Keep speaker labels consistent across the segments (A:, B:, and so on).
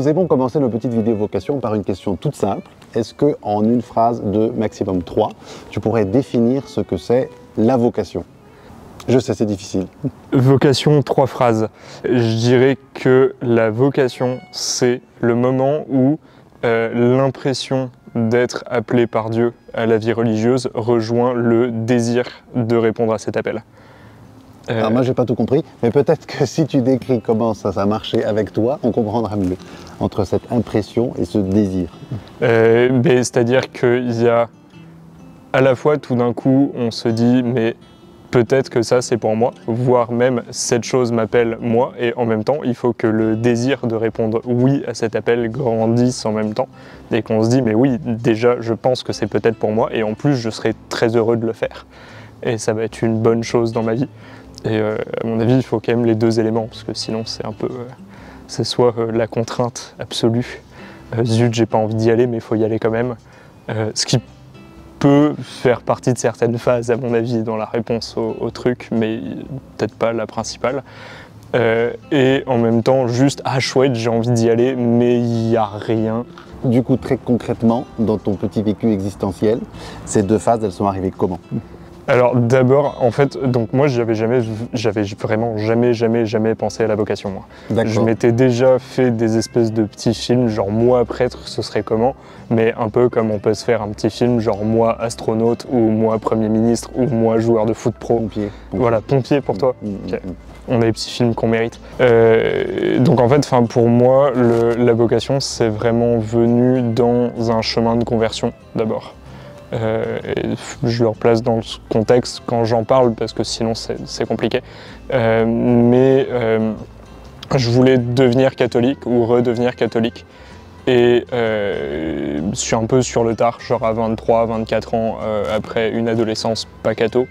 A: Nous aimons commencer nos petites vidéos vocation par une question toute simple. Est-ce que en une phrase de maximum 3, tu pourrais définir ce que c'est la vocation? Je sais, c'est difficile.
B: Vocation, trois phrases. Je dirais que la vocation, c'est le moment où euh, l'impression d'être appelé par Dieu à la vie religieuse rejoint le désir de répondre à cet appel.
A: Euh, Alors moi, j'ai pas tout compris, mais peut-être que si tu décris comment ça, ça a marché avec toi, on comprendra mieux entre cette impression et ce désir.
B: Euh, ben, C'est-à-dire qu'il y a à la fois tout d'un coup, on se dit, mais peut-être que ça c'est pour moi, voire même cette chose m'appelle moi, et en même temps, il faut que le désir de répondre oui à cet appel grandisse en même temps, et qu'on se dit, mais oui, déjà, je pense que c'est peut-être pour moi, et en plus, je serai très heureux de le faire. Et ça va être une bonne chose dans ma vie. Et euh, à mon avis, il faut quand même les deux éléments, parce que sinon, c'est un peu. euh, c'est soit euh, la contrainte absolue, zut, j'ai pas envie d'y aller, mais il faut y aller quand même. Ce qui peut faire partie de certaines phases, à mon avis, dans la réponse au, au truc, mais peut-être pas la principale. Et en même temps, juste, ah chouette, j'ai envie d'y aller, mais il n'y a rien.
A: Du coup, très concrètement, dans ton petit vécu existentiel, ces deux phases, elles sont arrivées comment?
B: Alors d'abord, en fait, donc moi j'avais jamais, j'avais vraiment jamais, jamais, jamais pensé à la vocation. Moi. Je m'étais déjà fait des espèces de petits films, genre moi prêtre, ce serait comment, mais un peu comme on peut se faire un petit film, genre moi astronaute ou moi premier ministre ou moi joueur de foot pro.
A: Pompier.
B: Voilà, pompier pour toi.
A: Mm, mm, mm.
B: On a les petits films qu'on mérite. Euh, donc en fait, pour moi, le- la vocation, c'est vraiment venu dans un chemin de conversion d'abord. Euh, je le replace dans ce contexte quand j'en parle parce que sinon c'est compliqué. Euh, mais euh, je voulais devenir catholique ou redevenir catholique. Et je suis un peu sur le tard, genre à 23, 24 ans, après une adolescence pas catho.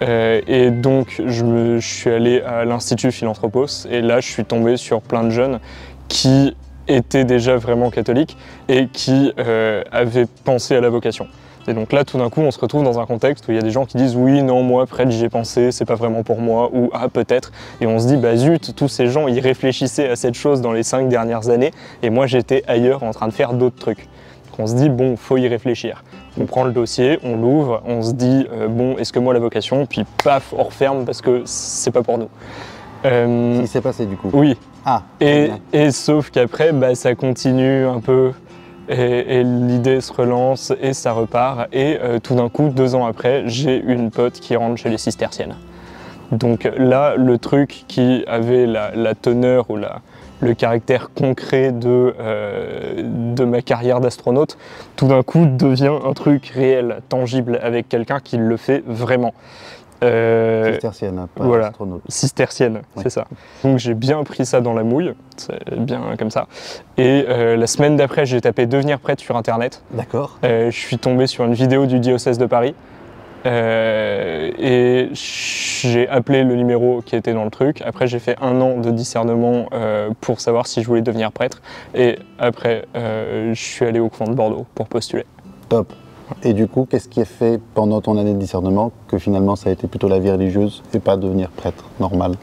B: Et donc, je, suis allé à l'Institut Philanthropos et là, je suis tombé sur plein de jeunes qui étaient déjà vraiment catholiques et qui avaient pensé à la vocation. Et donc là, tout d'un coup, on se retrouve dans un contexte où il y a des gens qui disent oui, non, moi, prêtre, j'y ai pensé, c'est pas vraiment pour moi, ou ah, peut-être. Et on se dit, bah zut, tous ces gens, ils réfléchissaient à cette chose dans les cinq dernières années, et moi, j'étais ailleurs en train de faire d'autres trucs. Donc on se dit, bon, faut y réfléchir. On prend le dossier, on l'ouvre, on se dit, euh, bon, est-ce que moi, la vocation Puis paf, on referme parce que c'est pas pour nous. Euh,
A: Ce qui s'est passé du coup.
B: oui,
A: Ah,
B: et, et sauf qu'après, bah, ça continue un peu, et, l'idée se relance, et ça repart. Et euh, tout d'un coup, deux ans après, j'ai une pote qui rentre chez les cisterciennes. Donc là, le truc qui avait la, teneur ou le caractère concret de, euh, de ma carrière d'astronaute, tout d'un coup devient un truc réel, tangible, avec quelqu'un qui le fait vraiment. Euh,
A: Cistercienne, hein, pas
B: voilà.
A: astronaute.
B: cistercienne,
A: Ouais.
B: c'est ça. Donc j'ai bien pris ça dans la mouille, c'est bien comme ça. Et euh, la semaine d'après, j'ai tapé devenir prêtre sur internet.
A: D'accord.
B: Euh, je suis tombé sur une vidéo du diocèse de Paris. Euh, et j'ai appelé le numéro qui était dans le truc. Après, j'ai fait un an de discernement euh, pour savoir si je voulais devenir prêtre. Et après, euh, je suis allé au couvent de Bordeaux pour postuler.
A: Top. Et du coup, qu'est-ce qui a fait pendant ton année de discernement que finalement ça a été plutôt la vie religieuse et pas devenir prêtre normal?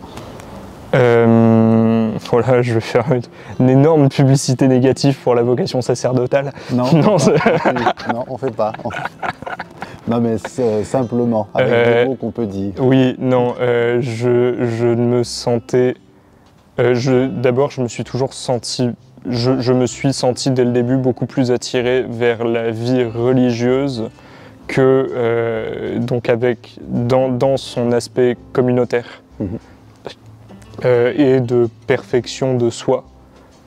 B: Euh, voilà, je vais faire une, une énorme publicité négative pour la vocation sacerdotale.
A: Non,
B: Non,
A: on
B: c'est-
A: fait pas. non, on fait pas. Non, mais euh, simplement, avec
B: Euh,
A: des mots qu'on peut dire.
B: Oui, non, euh, je, je ne me sentais. euh, je- D'abord, je me suis toujours senti. Je, je me suis senti dès le début beaucoup plus attiré vers la vie religieuse que euh, donc avec dans, dans son aspect communautaire
A: Mhm.
B: Euh, et de perfection de soi,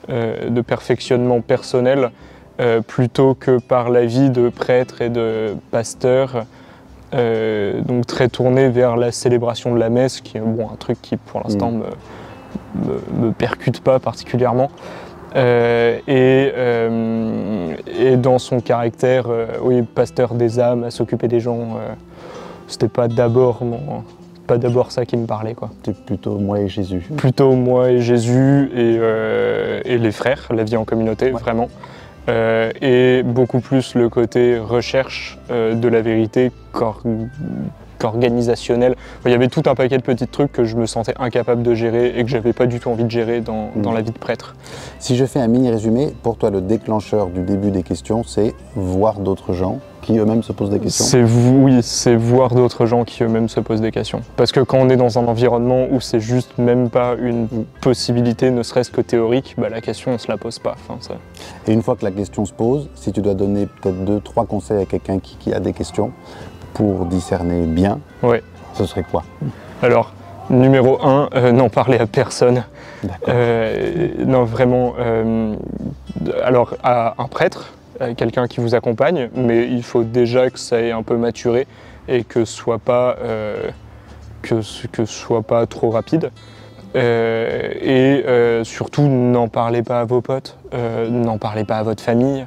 B: euh, de perfectionnement personnel, plutôt que par la vie de prêtre et de pasteur donc très tourné vers la célébration de la messe, qui est bon, un truc qui pour l'instant me, me, me percute pas particulièrement. Euh, et, euh, et dans son caractère, euh, oui, pasteur des âmes, à s'occuper des gens, c'était pas d'abord mon- pas d'abord ça qui me parlait quoi.
A: Plutôt moi et Jésus.
B: Plutôt moi et Jésus et, et les frères, la vie en communauté
A: Ouais.
B: vraiment. et beaucoup plus le côté recherche de la vérité qu'organisationnel. Il y avait tout un paquet de petits trucs que je me sentais incapable de gérer et que j'avais pas du tout envie de gérer dans, dans
A: Mhm.
B: la vie de prêtre.
A: Si je fais un mini résumé, pour toi, le déclencheur du début des questions, c'est voir d'autres gens qui eux-mêmes se posent des questions.
B: C'est vous- oui, c'est voir d'autres gens qui eux-mêmes se posent des questions. Parce que quand on est dans un environnement où c'est juste même pas une possibilité, ne serait-ce que théorique, bah, la question on se la pose pas. Enfin, ça-
A: Et une fois que la question se pose, si tu dois donner peut-être deux, trois conseils à quelqu'un qui, qui a des questions pour discerner bien,
B: Ouais.
A: ce serait quoi
B: Alors, numéro un, euh, n'en parler à personne. Euh, non, vraiment. euh, alors, à un prêtre, quelqu'un qui vous accompagne, mais il faut déjà que ça ait un peu maturé et que ce soit pas, euh, que, ce- que soit pas trop rapide. Et surtout, n'en parlez pas à vos potes, n'en parlez pas à votre famille,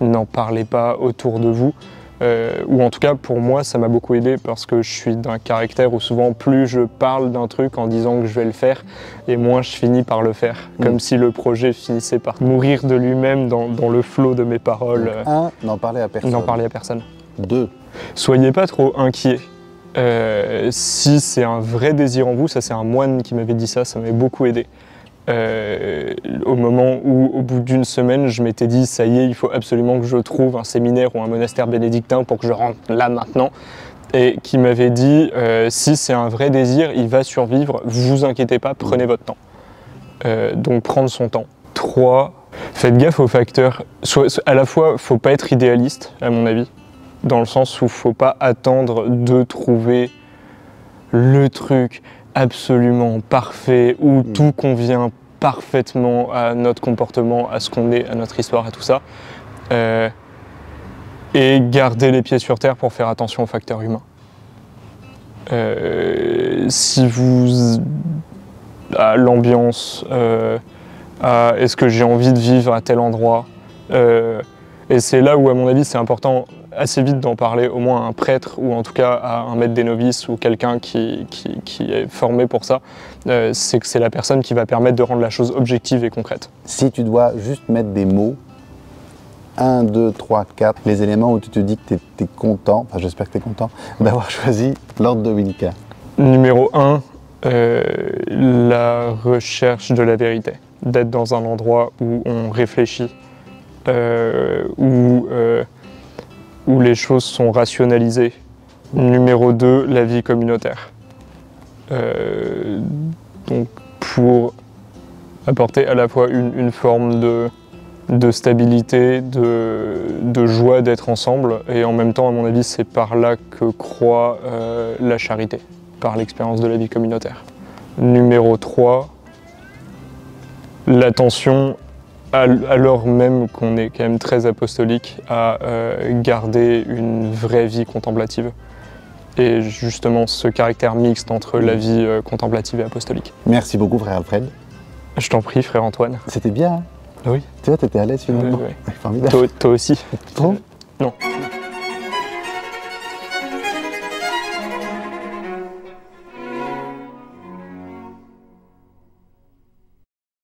B: n'en parlez pas autour de vous. Euh, ou en tout cas, pour moi, ça m'a beaucoup aidé parce que je suis d'un caractère où souvent, plus je parle d'un truc en disant que je vais le faire, et moins je finis par le faire.
A: Mm.
B: Comme si le projet finissait par mourir de lui-même dans, dans le flot de mes paroles. euh,
A: Un, n'en parler à personne.
B: N'en parler à personne.
A: Deux,
B: Soyez pas trop inquiets. Euh, si c'est un vrai désir en vous, ça c'est un moine qui m'avait dit ça, ça m'avait beaucoup aidé. Euh, au moment où, au bout d'une semaine, je m'étais dit, ça y est, il faut absolument que je trouve un séminaire ou un monastère bénédictin pour que je rentre là maintenant. Et qui m'avait dit, euh, si c'est un vrai désir, il va survivre, vous inquiétez pas, prenez votre temps. Euh, donc prendre son temps. 3. Faites gaffe aux facteurs. Soit, à la fois, faut pas être idéaliste, à mon avis dans le sens où faut pas attendre de trouver le truc absolument parfait où
A: Mm.
B: tout convient parfaitement à notre comportement, à ce qu'on est, à notre histoire, à tout ça. Euh, et garder les pieds sur terre pour faire attention aux facteurs humains. Euh, si vous à l'ambiance, euh, à est-ce que j'ai envie de vivre à tel endroit, et c'est là où, à mon avis, c'est important assez vite d'en parler au moins à un prêtre ou en tout cas à un maître des novices ou quelqu'un qui, qui- qui est formé pour ça. Euh, c'est que c'est la personne qui va permettre de rendre la chose objective et concrète.
A: si tu dois juste mettre des mots, 1, 2, 3, 4, les éléments où tu te dis que tu es, content, enfin j'espère que tu es content, d'avoir choisi l'ordre de Winca.
B: Numéro 1, la recherche de la vérité. D'être dans un endroit où on réfléchit, euh, où, euh, où les choses sont rationalisées. Numéro 2, la vie communautaire. Euh, donc pour apporter à la fois une, forme de, de stabilité, de, joie d'être ensemble, et en même temps, à mon avis, c'est par là que croît euh, la charité par l'expérience de la vie communautaire. Numéro 3, l'attention, alors même qu'on est quand même très apostolique, à euh, garder une vraie vie contemplative. Et justement ce caractère mixte entre la vie euh, contemplative et apostolique.
A: Merci beaucoup frère Alfred.
B: Je t'en prie, frère Antoine.
A: C'était bien. hein?
B: Oui.
A: Tu vois, tu étais à l'aise finalement.
B: Ouais.
A: Formidable.
B: Toi, toi aussi.
A: Bon.
B: Non.